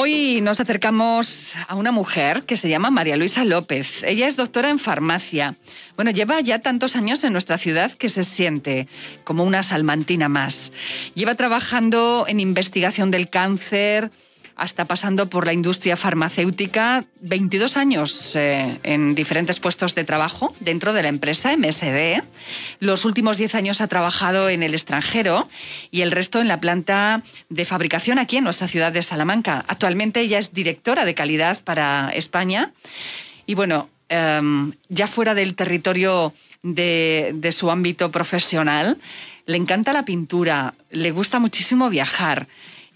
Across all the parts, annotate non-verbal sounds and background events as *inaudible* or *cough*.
Hoy nos acercamos a una mujer que se llama María Luisa López. Ella es doctora en farmacia. Bueno, lleva ya tantos años en nuestra ciudad que se siente como una salmantina más. Lleva trabajando en investigación del cáncer, hasta pasando por la industria farmacéutica, 22 años eh, en diferentes puestos de trabajo dentro de la empresa MSD. Los últimos 10 años ha trabajado en el extranjero y el resto en la planta de fabricación aquí en nuestra ciudad de Salamanca. Actualmente ella es directora de calidad para España. Y bueno, em, ya fuera del territorio de, de su ámbito profesional, le encanta la pintura, le gusta muchísimo viajar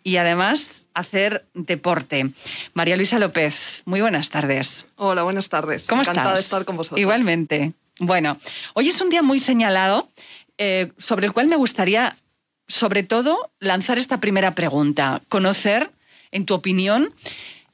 y además hacer deporte. María Luisa López, muy buenas tardes. Hola, buenas tardes. ¿Cómo Encantada estás? de estar con vosotros. Igualmente. Bueno, hoy es un día muy señalado eh, sobre el cual me gustaría, sobre todo, lanzar esta primera pregunta. Conocer, en tu opinión,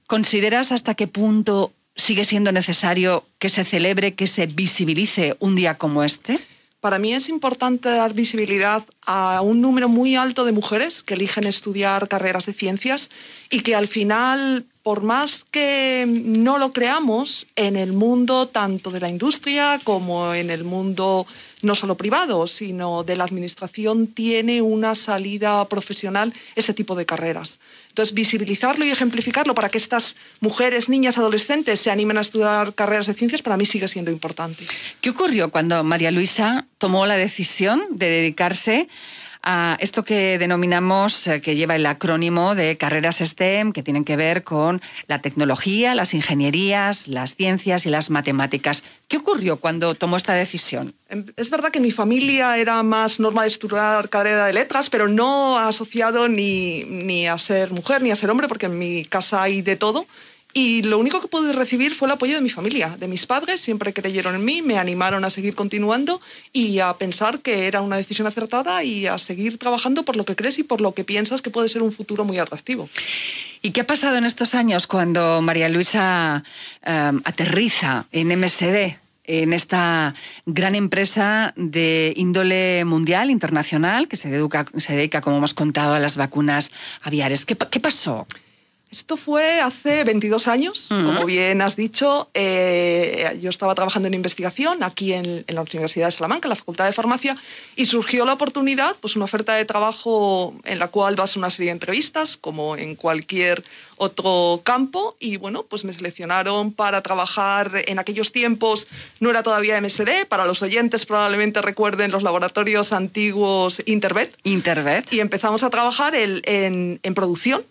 ¿consideras hasta qué punto sigue siendo necesario que se celebre, que se visibilice un día como este? Para mí es importante dar visibilidad a un número muy alto de mujeres que eligen estudiar carreras de ciencias y que al final, por más que no lo creamos, en el mundo tanto de la industria como en el mundo no solo privado, sino de la administración, tiene una salida profesional este tipo de carreras. Entonces, visibilizarlo y ejemplificarlo para que estas mujeres, niñas, adolescentes se animen a estudiar carreras de ciencias, para mí sigue siendo importante. ¿Qué ocurrió cuando María Luisa tomó la decisión de dedicarse a esto que denominamos, eh, que lleva el acrónimo de carreras STEM, que tienen que ver con la tecnología, las ingenierías, las ciencias y las matemáticas. ¿Qué ocurrió cuando tomó esta decisión? Em, Es verdad que mi familia era más normal estudiar carrera de letras, pero no asociado ni, ni a ser mujer ni a ser hombre, porque en mi casa hay de todo. Y lo único que pude recibir fue el apoyo de mi familia, de mis padres, siempre creyeron en mí, me animaron a seguir continuando y a pensar que era una decisión acertada y a seguir trabajando por lo que crees y por lo que piensas que puede ser un futuro muy atractivo. ¿Y qué ha pasado en estos años cuando María Luisa eh, aterriza en MSD? en esta gran empresa de índole mundial, internacional, que se dedica, se dedica como hemos contado, a las vacunas aviares. ¿Qué, pa- qué pasó? Esto fue hace 22 años, como bien has dicho. eh, yo estaba trabajando en investigación aquí en, en la Universidad de Salamanca, en la Facultad de Farmacia, y surgió la oportunidad, pues una oferta de trabajo en la cual vas a una serie de entrevistas, como en cualquier otro campo, y bueno, pues me seleccionaron para trabajar en aquellos tiempos, no era todavía MSD, para los oyentes probablemente recuerden los laboratorios antiguos Intervet, Intervet. y empezamos a trabajar el- en, en producción.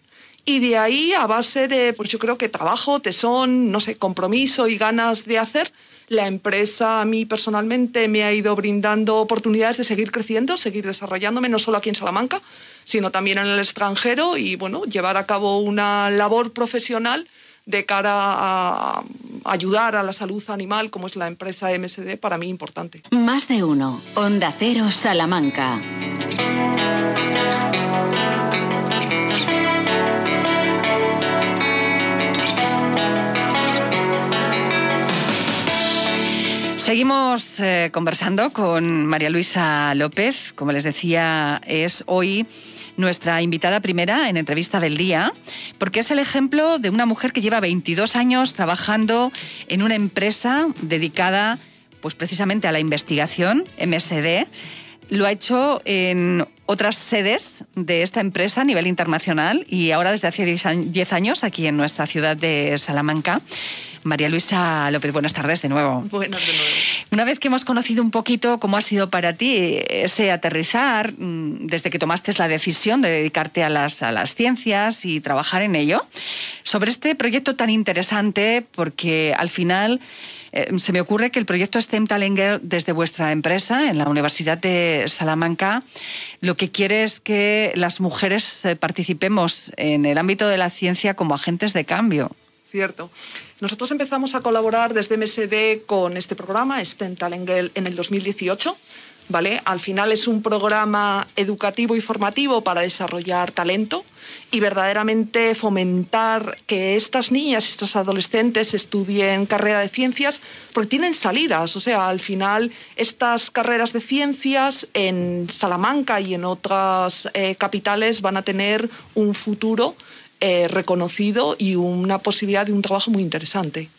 Y de ahí, a base de, pues yo creo que trabajo, tesón, no sé, compromiso y ganas de hacer, la empresa a mí personalmente me ha ido brindando oportunidades de seguir creciendo, seguir desarrollándome, no solo aquí en Salamanca, sino también en el extranjero y, bueno, llevar a cabo una labor profesional de cara a ayudar a la salud animal, como es la empresa MSD, para mí importante. Más de uno. Onda Cero Salamanca. Seguimos eh, conversando con María Luisa López. Como les decía, es hoy nuestra invitada primera en entrevista del día, porque es el ejemplo de una mujer que lleva 22 años trabajando en una empresa dedicada pues precisamente a la investigación, MSD. Lo ha hecho en otras sedes de esta empresa a nivel internacional y ahora desde hace 10 añ- 10 años aquí en nuestra ciudad de Salamanca. María Luisa López, buenas tardes de nuevo. Buenas de nuevo. Una vez que hemos conocido un poquito cómo ha sido para ti ese aterrizar, mm, desde que tomaste la decisión de dedicarte a las, a las ciencias y trabajar en ello, sobre este proyecto tan interesante, porque al final eh, se me ocurre que el proyecto STEM Talent desde vuestra empresa, en la Universidad de Salamanca, lo que quiere es que las mujeres eh, participemos en el ámbito de la ciencia como agentes de cambio. Cierto. Nosotros empezamos a colaborar desde MSD con este programa, STEM Talent en el 2018. ¿Vale? Al final es un programa educativo y formativo para desarrollar talento y verdaderamente fomentar que estas niñas, estos adolescentes estudien carrera de ciencias porque tienen salidas. O sea, al final estas carreras de ciencias en Salamanca y en otras eh, capitales van a tener un futuro eh, reconocido y una posibilidad de un trabajo muy interesante.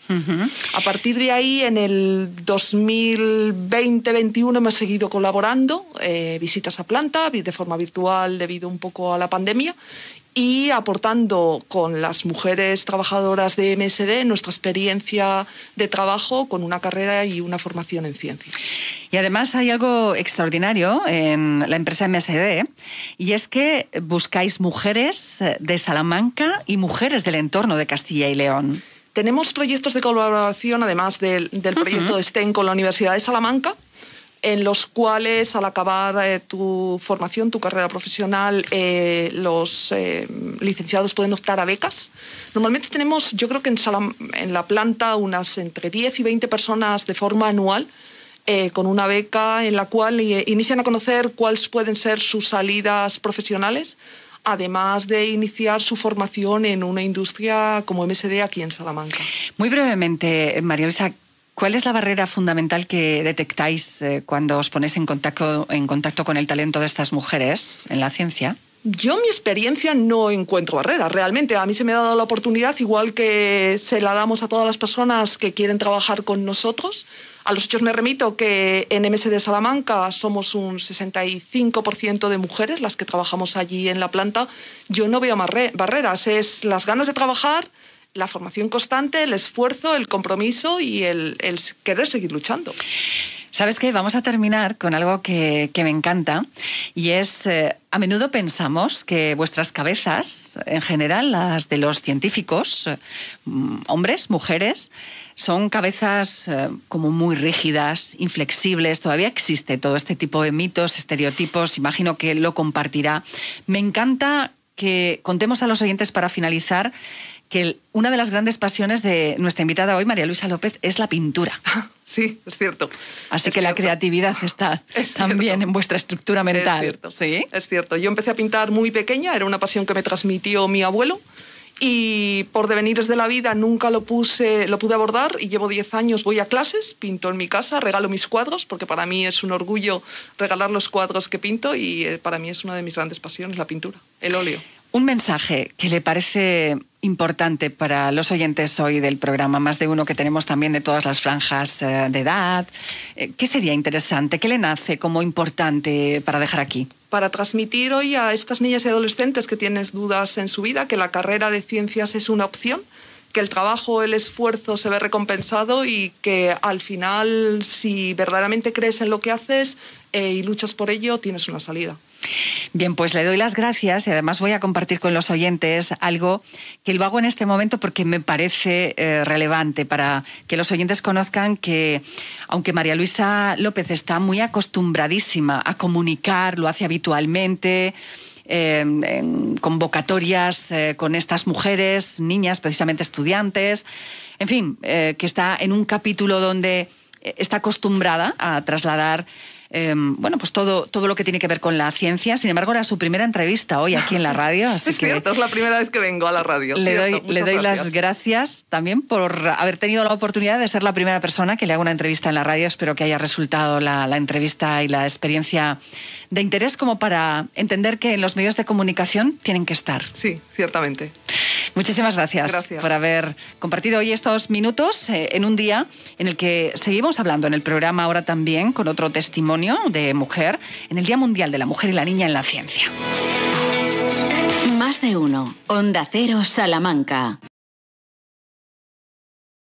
A partir de ahí, en el 2020-21 hemos seguido colaborando, eh, visitas a planta de forma virtual debido un poco a la pandemia y aportando con las mujeres trabajadoras de MSD nuestra experiencia de trabajo con una carrera y una formación en ciencias. Y además hay algo extraordinario en la empresa MSD y es que buscáis mujeres de Salamanca y mujeres del entorno de Castilla y León. Tenemos proyectos de colaboración, además del, proyecto de STEM con la Universidad de Salamanca, en los cuales al acabar eh, tu formación, tu carrera profesional, eh, los eh, licenciados pueden optar a becas. Normalmente tenemos, yo creo que en, en, la planta, unas entre 10 y 20 personas de forma anual. Con una beca en la cual inician a conocer cuáles pueden ser sus salidas profesionales, además de iniciar su formación en una industria como MSD aquí en Salamanca. Muy brevemente, María Luisa, ¿Cuál es la barrera fundamental que detectáis eh, cuando os ponéis en contacto, en contacto con el talento de estas mujeres en la ciencia? Yo mi experiencia no encuentro barreras, realmente. A mí se me ha dado la oportunidad, igual que se la damos a todas las personas que quieren trabajar con nosotros. A los hechos me remito que en MSD Salamanca somos un 65% de mujeres las que trabajamos allí en la planta. Yo no veo barreras, es las ganas de trabajar, la formación constante, el esfuerzo, el compromiso y el, querer seguir luchando. ¿Sabes qué? Vamos a terminar con algo que, me encanta y es, eh, a menudo pensamos que vuestras cabezas, en general las de los científicos, eh, hombres, mujeres, son cabezas eh, como muy rígidas, inflexibles. Todavía existe todo este tipo de mitos, estereotipos, imagino que lo compartirá. Me encanta que contemos a los oyentes para finalizar que una de las grandes pasiones de nuestra invitada hoy, María Luisa López, es la pintura. *laughs* Sí, es cierto. Así que la creatividad *laughs* está también en vuestra estructura mental. Es cierto. ¿Sí? es cierto. Yo empecé a pintar muy pequeña, era una pasión que me transmitió mi abuelo y por devenires de la vida nunca lo puse, lo pude abordar y llevo 10 años, voy a clases, pinto en mi casa, regalo mis cuadros, porque para mí es un orgullo regalar los cuadros que pinto y eh, para mí es una de mis grandes pasiones, la pintura, el óleo. Un mensaje que le parece importante para los oyentes hoy del programa, más de uno que tenemos también de todas las franjas eh, de edad. Eh, ¿Qué sería interesante? ¿Qué le nace como importante para dejar aquí? Para transmitir hoy a estas niñas y adolescentes que tienen dudas en su vida que la carrera de ciencias es una opción, que el trabajo, el esfuerzo se ve recompensado y que al final, si verdaderamente crees en lo que haces eh, y luchas por ello, tienes una salida. Bien, pues le doy las gracias y además voy a compartir con los oyentes algo que lo hago en este momento porque me parece eh, relevante para que los oyentes conozcan que aunque María Luisa López está muy acostumbradísima a comunicar, lo hace habitualmente, em, en convocatorias eh, con estas mujeres, niñas, precisamente estudiantes, en fin, eh, que está en un capítulo donde está acostumbrada a trasladar Em, bueno, pues todo, todo lo que tiene que ver con la ciencia. Sin embargo, era su primera entrevista hoy aquí en la radio. *laughs* Así es cierto, es la primera vez que vengo a la radio. Le doy, le doy las gracias también por haber tenido la oportunidad de ser la primera persona que le haga una entrevista en la radio. Espero que haya resultado la, la entrevista y la experiencia de interés como para entender que en los medios de comunicación tienen que estar. Sí, ciertamente. Muchísimas gracias, por haber compartido hoy estos minutos eh, en un día en el que seguimos hablando en el programa ahora también con otro testimonio de mujer en el Día Mundial de la Mujer y la Niña en la Ciencia. Más de uno. Onda Cero Salamanca.